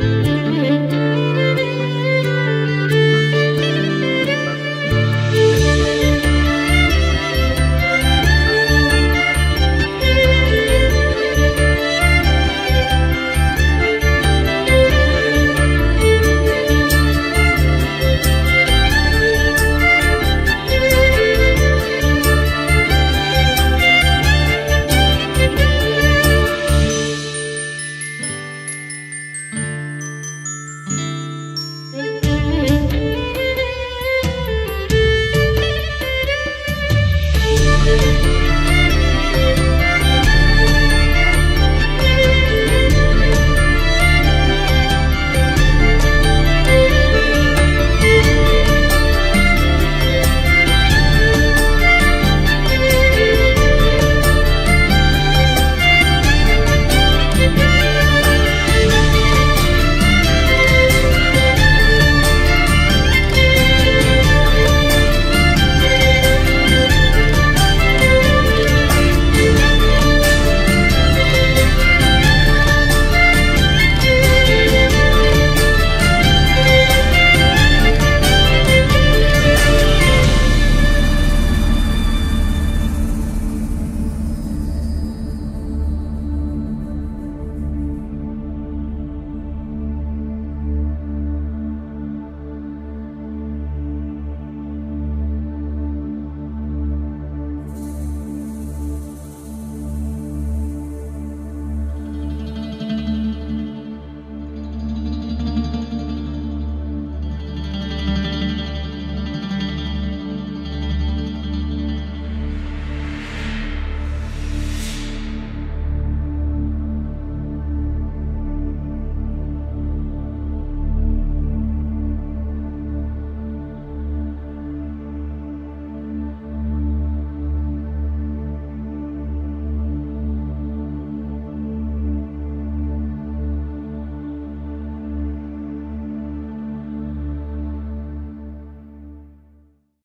Música